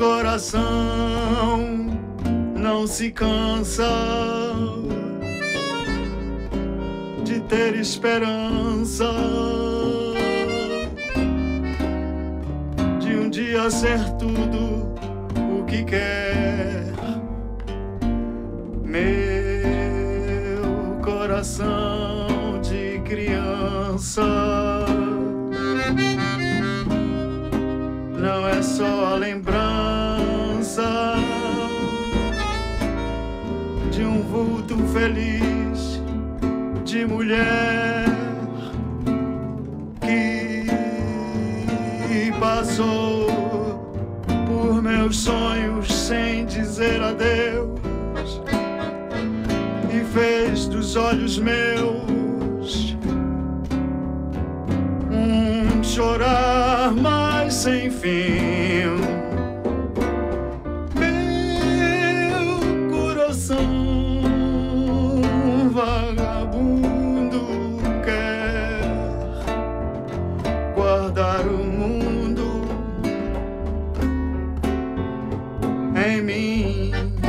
coração não se cansa de ter esperança de um dia ser tudo o que quer. Meu coração de criança não é só a lembrança de um vulto feliz de mulher que passou por meus sonhos sem dizer adeus e fez dos olhos meus um chorar mais sem fim. Amém.